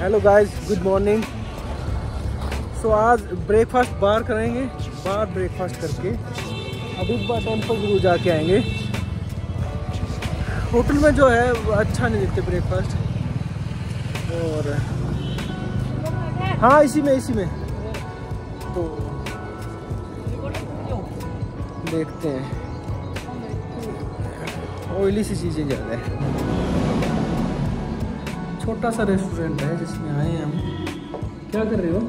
Hello guys good morning so आज breakfast बाहर करेंगे। बाहर ब्रेकफास्ट करके। अबिब्बा टेंपल ज़रूर जाके आएँगे। होटल में जो है अच्छा नहीं देते ब्रेकफास्ट और हाँ इसी में इसी में। तो देखते हैं। ऑयली सी चीज़ें ज़्यादा है। छोटा सा रेस्टोरेंट है जिसमें आए हम। क्या कर रहे हो?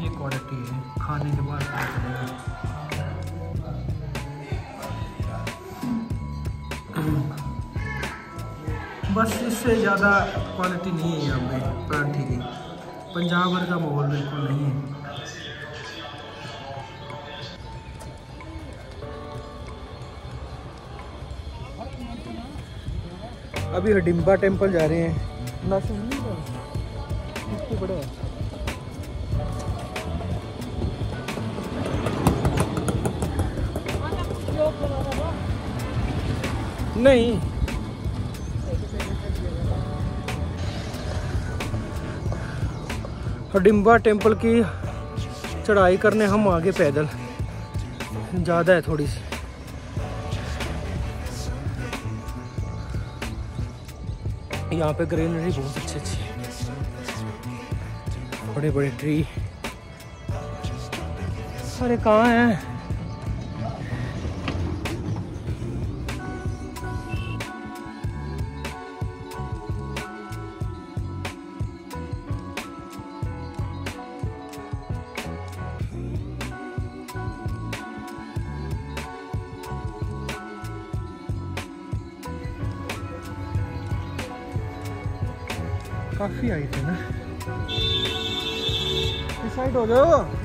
ये क्वालिटी है। खाने के बाद बस इससे ज़्यादा क्वालिटी नहीं है यहाँ पे पराठे की। पंजाब भर का माहौल बिल्कुल नहीं है। अभी हडिम्बा टेंपल जा रहे हैं। नहीं। हडिम्बा टेंपल की चढ़ाई करने हम आगे पैदल। ज़्यादा है थोड़ी सी। यहाँ पे ग्रीनरी बहुत अच्छी अच्छी है। बड़े बड़े ट्री। अरे कहाँ हैं? इस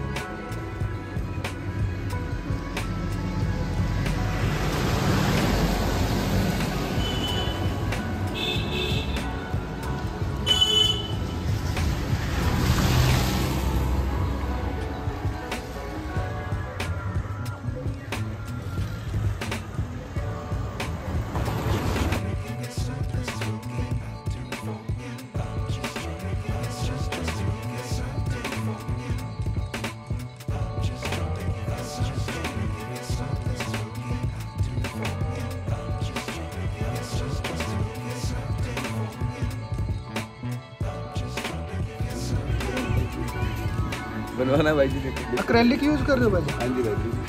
हो बनवाना भाई जी देखो अक्रेलिक यूज़ कर रहे हो भाई हाँ जी भाई जी।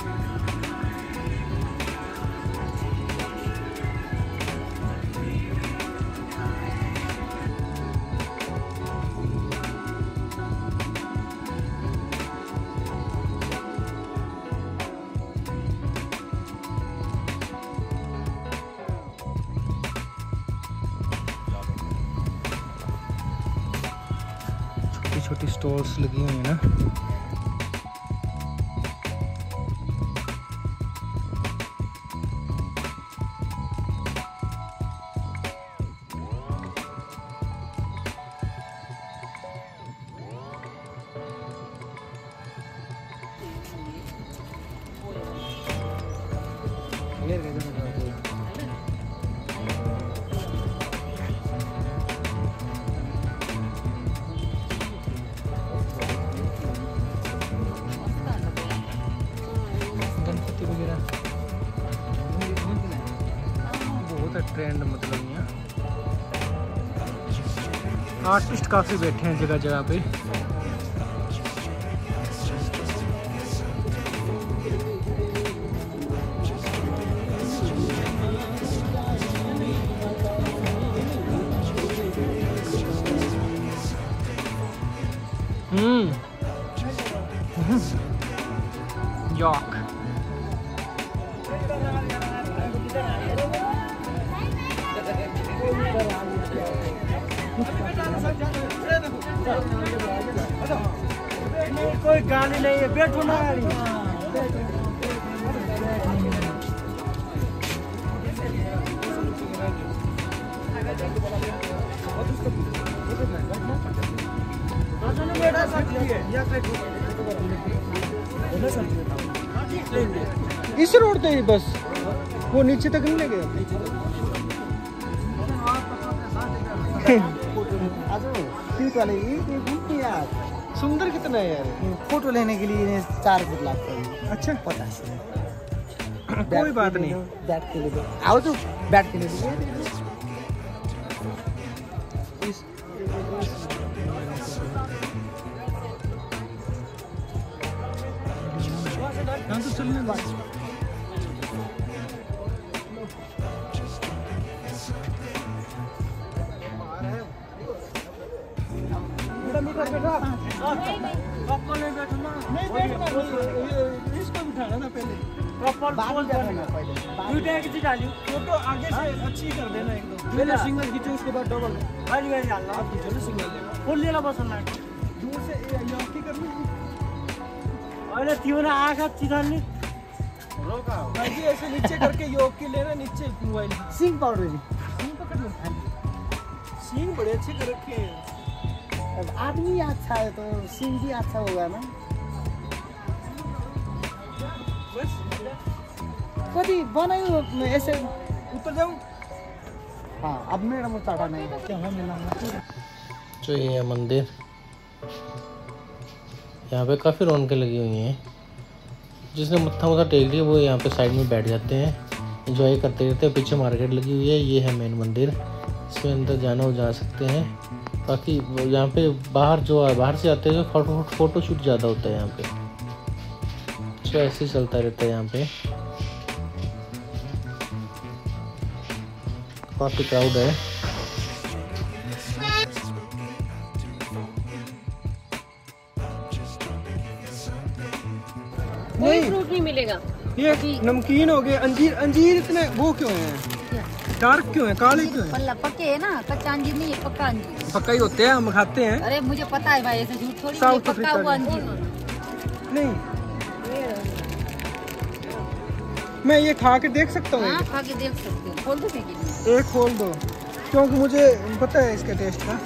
लगी हुई हैं ना। आर्टिस्ट काफ़ी बैठे हैं जगह जगह पे। कोई गाली नहीं है बैठो ना। गाड़ी बेटा छोड़ते ही बस। वो नीचे तक नहीं ले गए? क्यूट वाले ये ये घूमते यार? सुंदर कितना है यार? फ़ोटो लेने के लिए चार रुपये लगता है। अच्छा। पचास कोई बात नहीं। बैट के लिए आओ तो बैट के लिए दो। इसको बिठाना था पहले फ़ोटो आगे से अच्छी कर देना एकदम पहले सिंगल खींचो उसके बाद डबल आप खींचो ना सिंगल दूर से ये की करनी भाई ऐसे नीचे करके योग की लेना नीचे मोबाइल सिंह पाउडर जी सींग पकड़ लो। सींग बड़े अच्छे कर रखे हैं। अब आदमी अच्छा है तो सिंह भी अच्छा होगा ना? बस। कति बनायो यसो ऊपर जाऊँ? हाँ अब मेरा मुझे चाटा नहीं। यहाँ मिला? जो ये है मंदिर यहाँ पे काफ़ी रौनकें लगी हुई हैं। जिसने मत्था मत्था टेक लिया वो यहाँ पे साइड में बैठ जाते हैं। इंजॉय करते रहते हैं। पीछे मार्केट लगी हुई है। ये है मेन मंदिर। इसमें अंदर जाना हो जा सकते हैं। बाकी यहाँ पे बाहर जो है बाहर से आते हैं फ़ोटो फ़ोटो शूट ज़्यादा होता है यहाँ पे। तो ऐसे ही चलता रहता है यहाँ पे। काफ़ी क्राउड है। कोई फ्रूट नहीं मिलेगा। ये नमकीन हो गए अंजीर अंजीर इतने वो क्यों हैं? डार्क क्यों है? काले क्यों है? पक्के है ना कच्चा अंजीर नहीं है पक्का अंजीर पक्का ही होते हैं हम खाते हैं। अरे मुझे पता है भाई ऐसे झूठ थोड़ी ये पक्का हुआ अंजीर नहीं। मैं ये खा के देख सकता हूँ। हाँ खा के देख सकते हो। खोल दो एक खोल दो। क्योंकि मुझे पता है इसका टेस्ट का।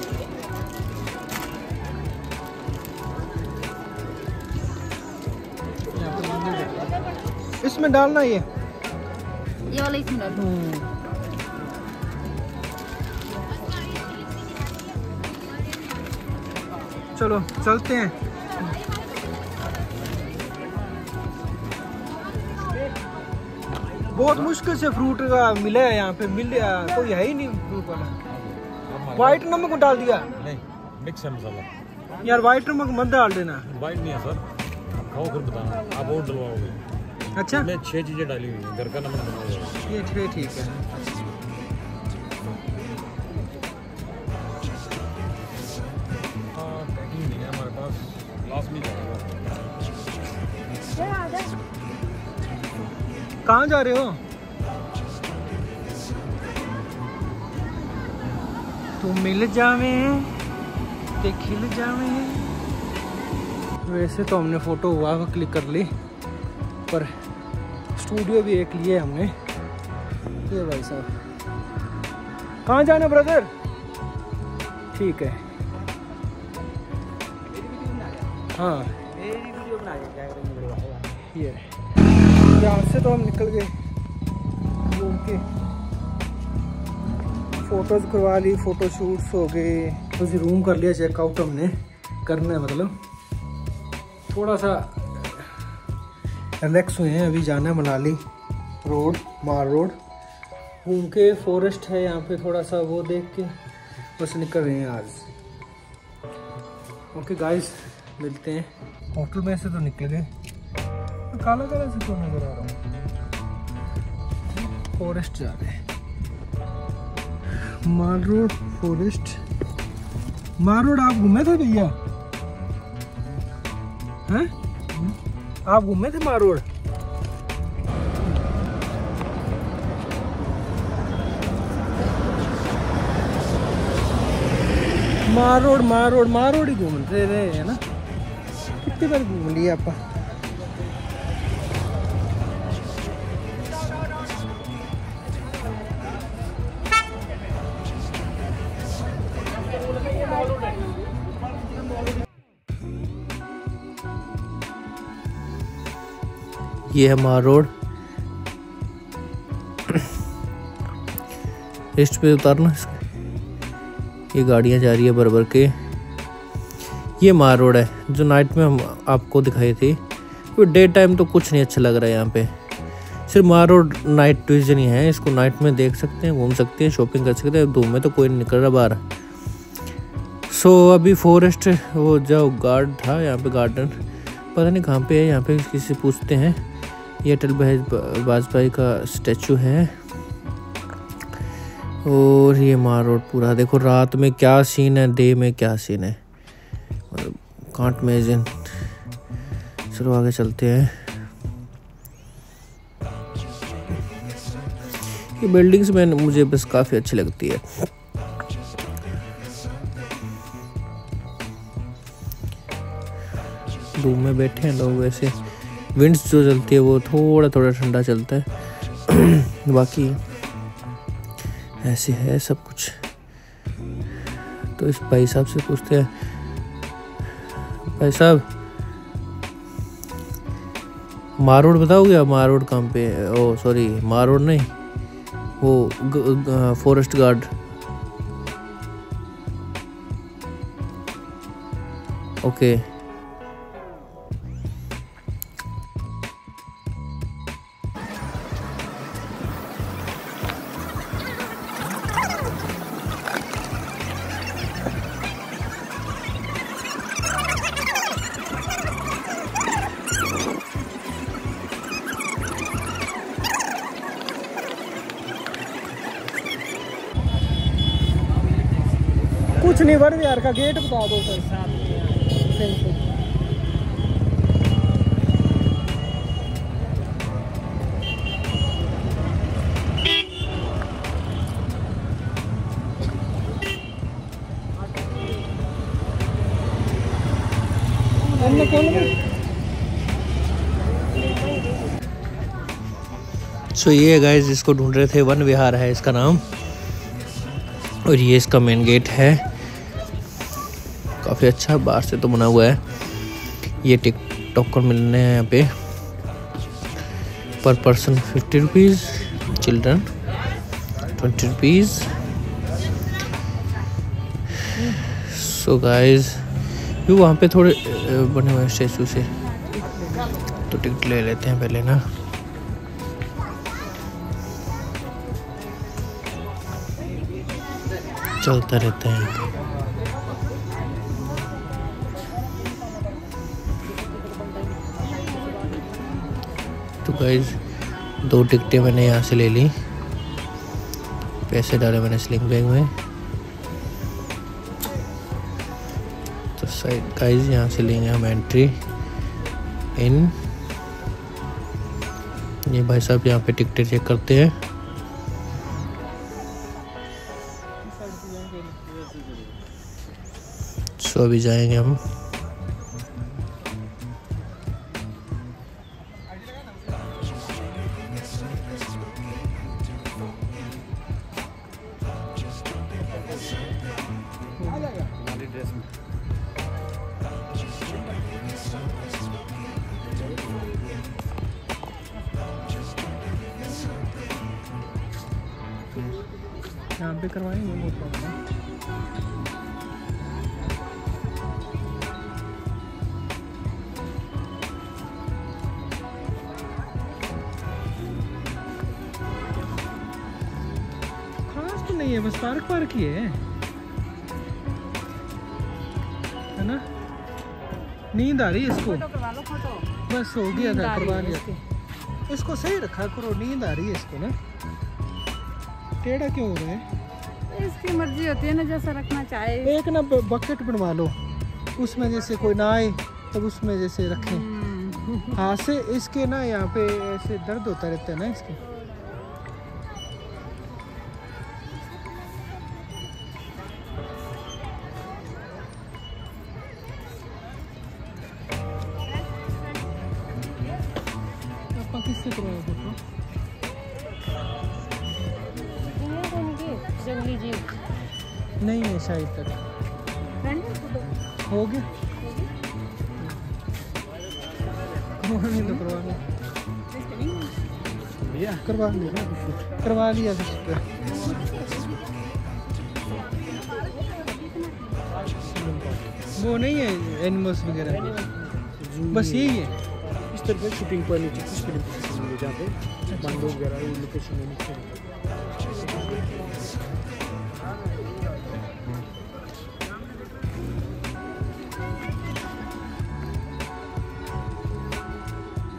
इसमें डालना ये ये वाला इसमें डालो। चलो चलते हैं। बहुत मुश्किल से फ्रूट का मिला है यहाँ पे मिल कोई है ही नहीं फ्रूट वाला। व्हाइट नमक डाल दिया। नहीं मिक्स है मसाला। यार व्हाइट नमक मत डाल देना। वाइट नहीं है सर। आप खाओ फिर बताना। आप और डलवाओगे। अच्छा। मैं छह चीज़ें डाली हुई हैं। घर का नमक ये ठीक हाँ। कहाँ जा रहे हो? तू मिल जावे, ते खिल जावे। वैसे तो हमने फ़ोटो हुआ क्लिक कर ली, पर स्टूडियो भी एक लिए हमने। ये भाई साहब। कहाँ जाना ब्रदर ठीक है। हाँ। ये। यहाँ से तो हम निकल गए। घूम के। फ़ोटोज़ करवा ली फ़ोटो शूट्स हो गए। बस रूम कर लिया चेकआउट हमने। करना है मतलब। थोड़ा सा रिलैक्स हुए हैं, अभी जाना है मनाली रोड मार रोड घूम के फॉरेस्ट है यहाँ पे थोड़ा सा वो देख के बस निकल रहे हैं आज। ओके गाइस मिलते हैं। होटल में से तो निकल गए। काला काला से तो नज़र आ रहा हूँ? फॉरेस्ट जा रहे हैं। Mall Road, forest. Mall Road, आप घूमे थे भैया? हैं? आप घूमे थे माल रोड? मार रोड मार रोड मार रोड ही घूम रहे है ना। कितनी बार घूम लिया आप? ये है मार रोड। लिस्ट पे उतारना ये गाड़ियाँ जा रही है बरबर के। ये मार रोड है, जो नाइट में हम आपको दिखाई थी। तो डे टाइम तो कुछ नहीं अच्छा लग रहा है यहाँ पे। सिर्फ़ मार रोड नाइट ट्यूजन ही है, इसको नाइट में देख सकते हैं, घूम सकते हैं, शॉपिंग कर सकते हैं धूम में तो कोई नहीं निकल रहा बाहर। सो, अभी फॉरेस्ट वो जो गार्ड था, यहाँ पे गार्डन पता नहीं कहाँ पे है, यहाँ पे किसी से पूछते हैं। ये अटल बिहारी वाजपेयी का स्टैचू है। और ये मार रोड पूरा, देखो रात में क्या सीन है, डे में क्या सीन है। कांट इमेजिन चलो आगे चलते हैं। ये बिल्डिंग्स में मुझे बस काफ़ी अच्छी लगती है। धूप में बैठे हैं लोग वैसे विंड्स जो चलती है वो थोड़ा थोड़ा ठंडा चलता है। बाकी ऐसे है सब कुछ। तो इस भाई साहब से पूछते हैं। भाई साहब, मारोड बताओगे आप मारोड कहाँ पे ओ सॉरी मारोड नहीं, वो फॉरेस्ट गार्ड ओके नहीं वन विहार का गेट बता दो सर सो ये गाइस जिसको ढूंढ रहे थे वन विहार है इसका नाम। और ये इसका मेन गेट है। काफ़ी अच्छा बाहर से तो बना हुआ है। ये टिकटॉक कर मिलने हैं यहाँ पे। Per person fifty rupees, children twenty rupees. So guys ये वहाँ पे थोड़े बने हुए स्टेचू से। तो टिकट ले लेते हैं पहले ना। चलता रहता है गाइज़ दो टिकटें मैंने यहाँ से ले ली। पैसे डाले मैंने स्लिंग बैग में। तो साइड यहाँ से लेंगे हम एंट्री इन ये भाई साहब यहाँ पे टिकटें चेक करते हैं। सो अभी जाएँगे हम। यहाँ पे करवाएँगे नो प्रॉब्लम तो नहीं है बस पार्क पार्क है है। नींद आ रही है इसको? बस हो गया था करवा लिया। इसको। सही रखा करो नींद आ रही है इसको ना। टेढ़ा क्यों हो रहा है? इसकी मर्ज़ी होती है ना जैसा रखना चाहे। एक ना बकेट बनवा लो। उसमें जैसे कोई ना आए तब उसमें जैसे रखें। हाथ से इसके ना यहाँ पे ऐसे दर्द होता रहता है ना इसके। करवा लिया करवा लिया वो नहीं है एनिमल्स वगैरह। बस यही है। इस तरह पे शूटिंग पर नीचे कुछ फ़िल्म की शूटिंग है जहाँ पे बांडो वगैरह ये लोकेशन में नीचे।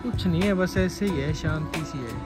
कुछ नहीं है बस ऐसे ही है शांति सी है।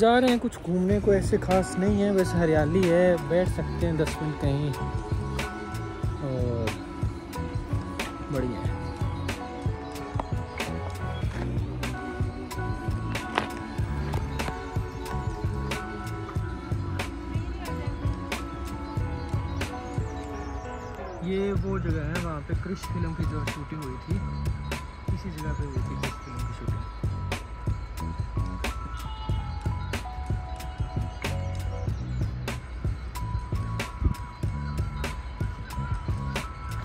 जा रहे हैं, कुछ घूमने को ऐसे खास नहीं है वैसे हरियाली है, बैठ सकते हैं दस मिनट कहीं। और बढ़िया है। ये वो जगह है, वहाँ पे क्रिश फ़िल्म की जो शूटिंग हुई थी, इसी जगह पे हुई थी क्रिश फ़िल्म की शूटिंग।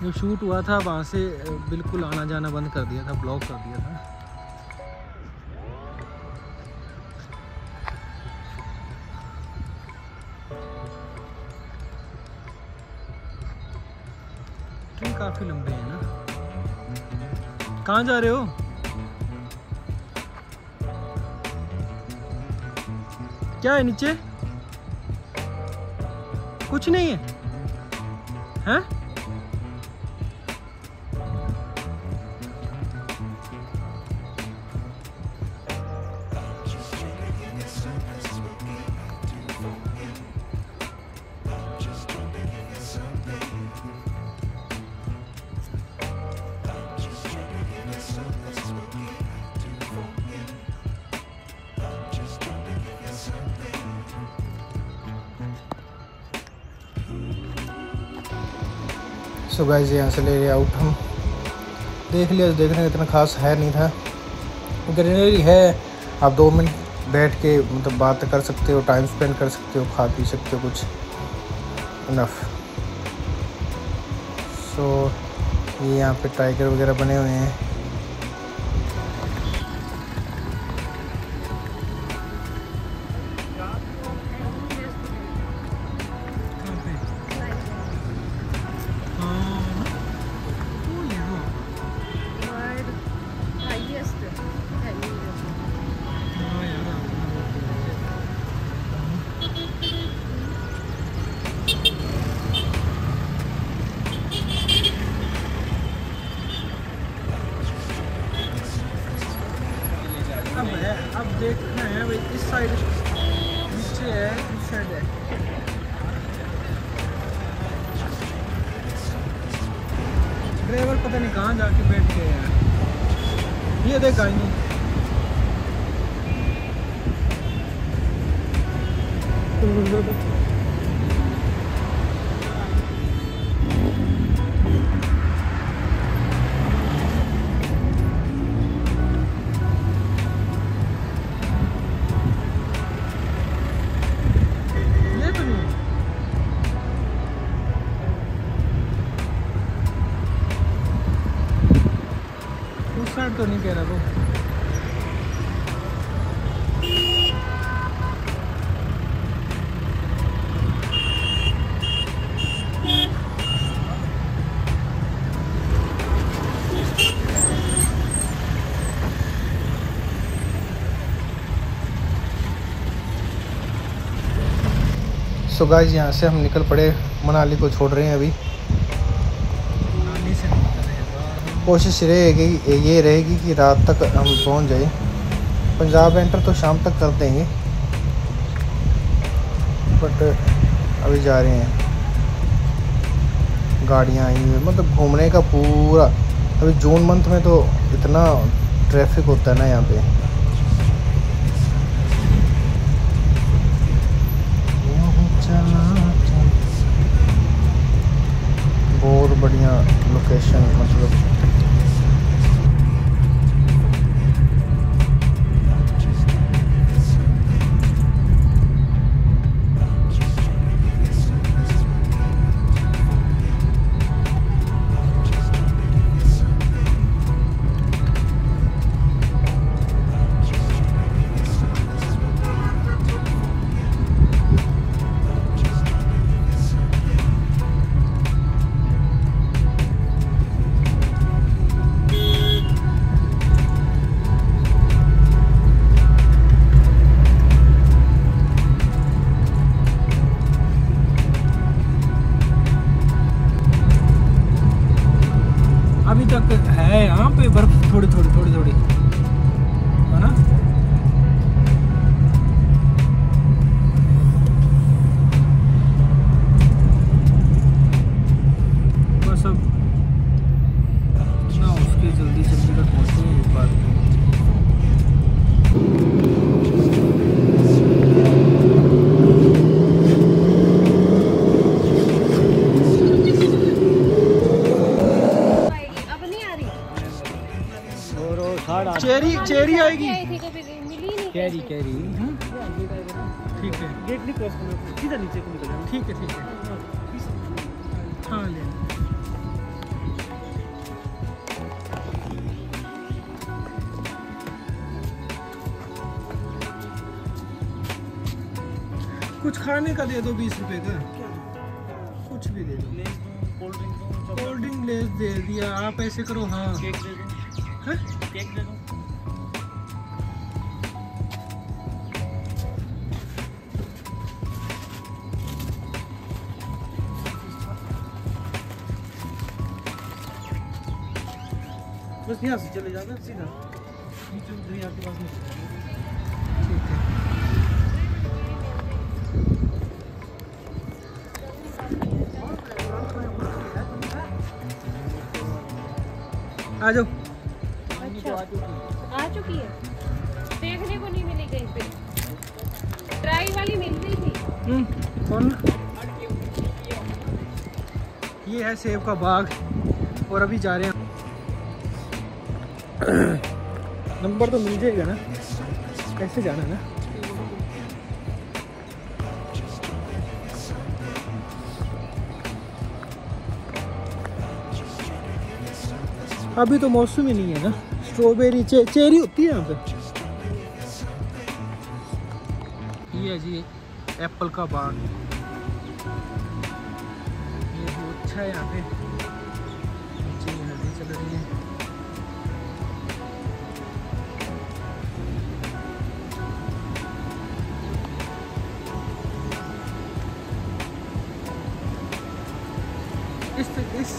जो शूट हुआ था, वहाँ से बिल्कुल आना जाना बंद कर दिया था ब्लॉक कर दिया था। ट्री काफ़ी लंबे हैं ना? कहाँ जा रहे हो? क्या है नीचे? कुछ नहीं है। हैं? सो गाइस यहाँ से ले रहे आउट हम। देख लिया देखने का इतना खास है नहीं था। ग्रीनरी है। आप दो मिनट बैठ के मतलब बात कर सकते हो टाइम स्पेंड कर सकते हो खा पी सकते हो कुछ इनफ सो so, ये यहाँ पे टाइगर वगैरह बने हुए हैं। हैं ये सो गाइस यहाँ से हम निकल पड़े, मनाली को छोड़ रहे हैं अभी। कोशिश रहेगी, ये रहेगी कि रात तक हम पहुँच जाए। पंजाब एंटर तो शाम तक कर देंगे बट अभी जा रहे हैं। गाड़ियाँ आई हुई मतलब घूमने का पूरा, अभी जून मंथ में तो इतना ट्रैफ़िक होता है ना यहाँ पे। बहुत बढ़िया कैरी कैरी। ठीक है। गेट नहीं क्रॉस करना सीधा नीचे को निकल जाना ठीक है ठीक है। हाँ ले। कुछ खाने का दे दो बीस रुपए का। कुछ भी दे दो। कोल्ड ड्रिंक कोल्ड ड्रिंक ले दे दिया। आप ऐसे करो हाँ। केक दे दो बस यहाँ से चले जाना सीधा। दरिया के पास नहीं आ जाओ। अच्छा आ चुकी है। देखने को नहीं मिली कहीं पे। ड्राई वाली मिल रही थी। हम्म, कौन? ये है सेब का बाग और अभी जा रहे हैं नंबर तो मिल जाएगा ना? कैसे जाना ना? अभी तो मौसम ही नहीं है ना? स्ट्रॉबेरी चे, चेरी होती है यहाँ पे? ये जी एप्पल का बाग। ये अच्छा है यहाँ पे।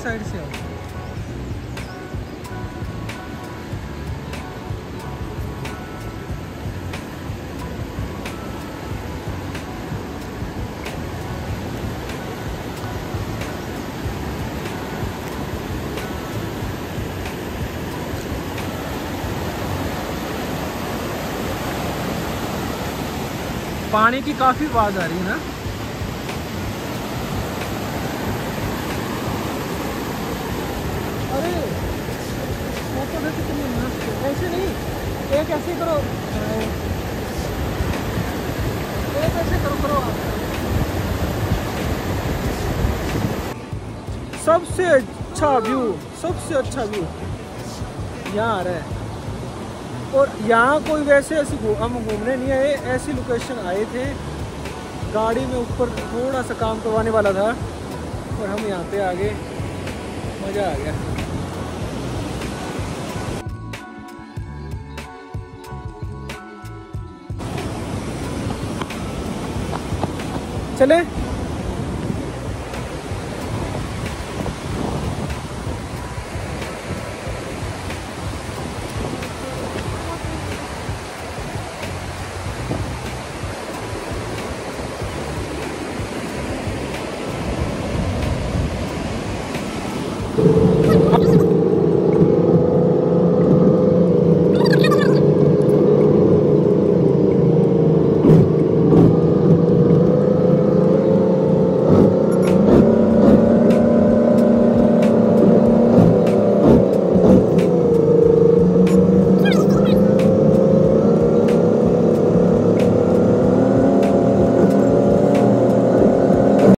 साइड से आओ पानी की काफ़ी आवाज़ आ रही है ना अरे देखो कितनी मस्त है। ऐसे नहीं एक ऐसे करो एक ऐसे करो करो। सबसे अच्छा व्यू सबसे अच्छा व्यू यहाँ आ रहा है और यहाँ कोई वैसे ऐसे हम घूमने नहीं आए, ऐसी लोकेशन आए थे, गाड़ी में ऊपर थोड़ा सा काम करवाने वाला था और हम यहाँ पे आ गए मज़ा आ गया चले।